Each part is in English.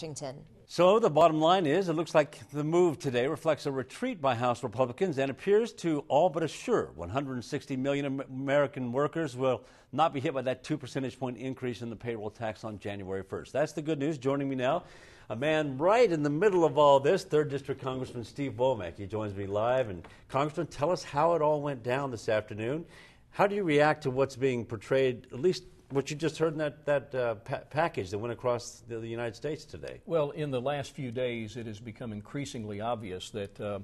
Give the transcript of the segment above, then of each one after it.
Washington. So the bottom line is it looks like the move today reflects a retreat by House Republicans and appears to all but assure 160 million American workers will not be hit by that 2 percentage point increase in the payroll tax on January 1st. That's the good news. Joining me now, a man right in the middle of all this, 3rd District Congressman Steve Womack. He joins me live. And Congressman, tell us how it all went down this afternoon. How do you react to what's being portrayed, at least what you just heard in that, that uh, pa- package that went across the, the, United States today? Well, in the last few days, it has become increasingly obvious that uh, uh,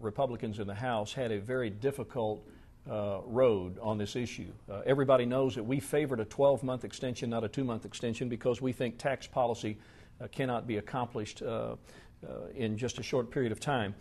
Republicans in the House had a very difficult uh, road on this issue. Uh, everybody knows that we favored a 12 month extension, not a two month extension, because we think tax policy uh, cannot be accomplished in just a short period of time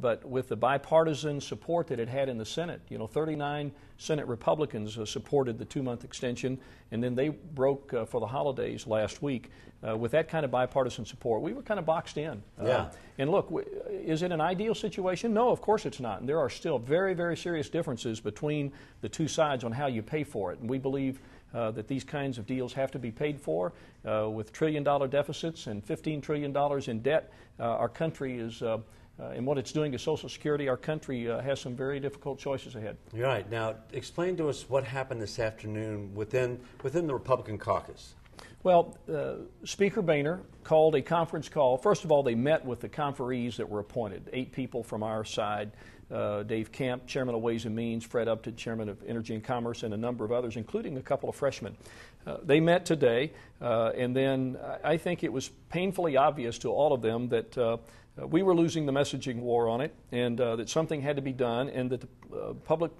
but with the bipartisan support that it had in the Senate, you know, 39 Senate Republicans uh, supported the two month extension, and then they broke uh, for the holidays last week. Uh, with that kind of bipartisan support, we were kind of boxed in. Uh, yeah. and look, is it an ideal situation? No, of course it's not. And there are still very, very serious differences between the two sides on how you pay for it. And we believe uh, that these kinds of deals have to be paid for. Uh, with trillion dollar deficits and $15 trillion in debt, uh, our country is uh, and what it's doing to Social Security, our country uh, has some very difficult choices ahead. Right. Now, explain to us what happened this afternoon within, within the Republican caucus. Well, uh, Speaker Boehner called a conference call. First of all, they met with the conferees that were appointed, eight people from our side. Uh, Dave Camp, Chairman of Ways and Means, Fred Upton, Chairman of Energy and Commerce, and a number of others, including a couple of freshmen. Uh, they met today, uh, and then I think it was painfully obvious to all of them that uh, uh, we were losing the messaging war on it, and uh, that something had to be done, and that the public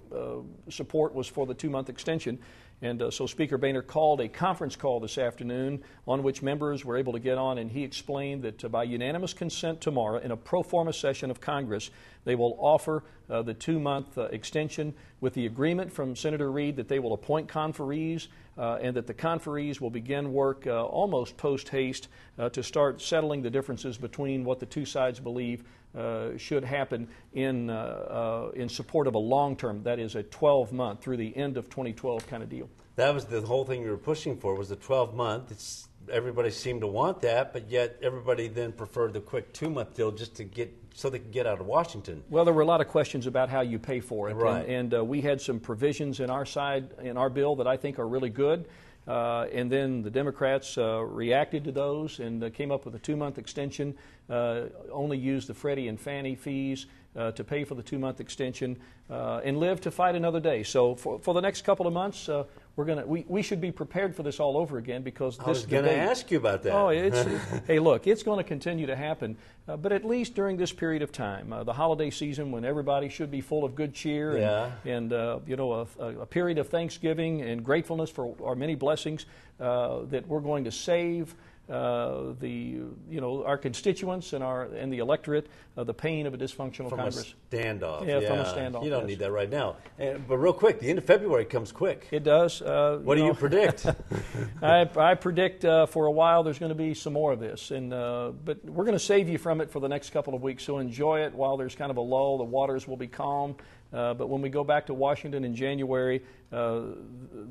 support was for the two month extension. And uh, so Speaker Boehner called a conference call this afternoon on which members were able to get on, and he explained that uh, by unanimous consent tomorrow, in a pro forma session of Congress, they will offer the two month extension with the agreement from Senator Reid that they will appoint conferees uh, and that the conferees will begin work uh, almost post haste uh, to start settling the differences between what the two sides believe uh, should happen in, uh, uh, in support of a long term, that is a 12 month through the end of 2012 kind of deal. That was the whole thing we were pushing for was the 12 month. It's, everybody seemed to want that, but yet everybody then preferred the quick two month deal just to get so they could get out of Washington. Well, there were a lot of questions about how you pay for it, right. and, and uh, we had some provisions in our side in our bill that I think are really good. Uh, and then the Democrats uh, reacted to those and uh, came up with a two month extension, uh, only used the Freddie and Fannie fees uh, to pay for the two month extension, uh, and live to fight another day. So for, for the next couple of months, we're gonna, we, we should be prepared for this all over again because this I was going to ask you about that. Oh, it's, hey, look, it's going to continue to happen, uh, but at least during this period of time, uh, the holiday season when everybody should be full of good cheer yeah. and, and uh, you know, a, a, period of thanksgiving and gratefulness for our many blessings uh, that we're going to save uh, the you know our constituents and our and the electorate uh, the pain of a dysfunctional from Congress. A standoff. Yeah, yeah, from a standoff. You don't yes. need that right now. but real quick, the end of February comes quick. It does. Uh, what you do know, you predict? I, I, predict uh, for a while there's going to be some more of this, and uh, but we're going to save you from it for the next couple of weeks. So enjoy it while there's kind of a lull. The waters will be calm. Uh, but when we go back to Washington in January, uh,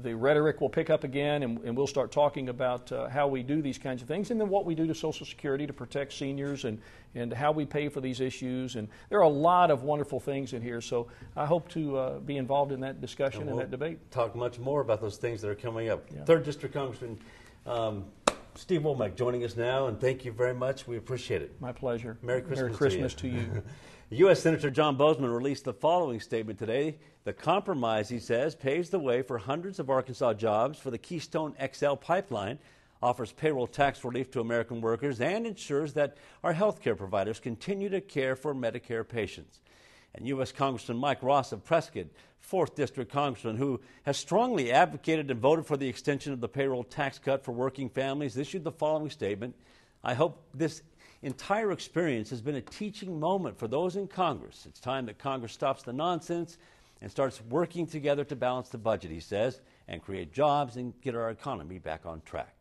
the rhetoric will pick up again, and, and we'll start talking about uh, how we do these kinds of things, and then what we do to Social Security to protect seniors, and, and how we pay for these issues. And there are a lot of wonderful things in here. So I hope to uh, be involved in that discussion and, we'll that debate. Talk much more about those things that are coming up. Yeah. Third District Congressman. Um, Steve Womack joining us now, and thank you very much. We appreciate it. My pleasure. Merry Christmas, Merry Christmas to you. To you. U.S. Senator John Boozman released the following statement today. The compromise, he says, paves the way for hundreds of Arkansas jobs for the Keystone XL pipeline, offers payroll tax relief to American workers, and ensures that our health care providers continue to care for Medicare patients. And U.S. Congressman Mike Ross of Prescott, 4th District Congressman, who has strongly advocated and voted for the extension of the payroll tax cut for working families, issued the following statement I hope this entire experience has been a teaching moment for those in Congress. It's time that Congress stops the nonsense and starts working together to balance the budget, he says, and create jobs and get our economy back on track.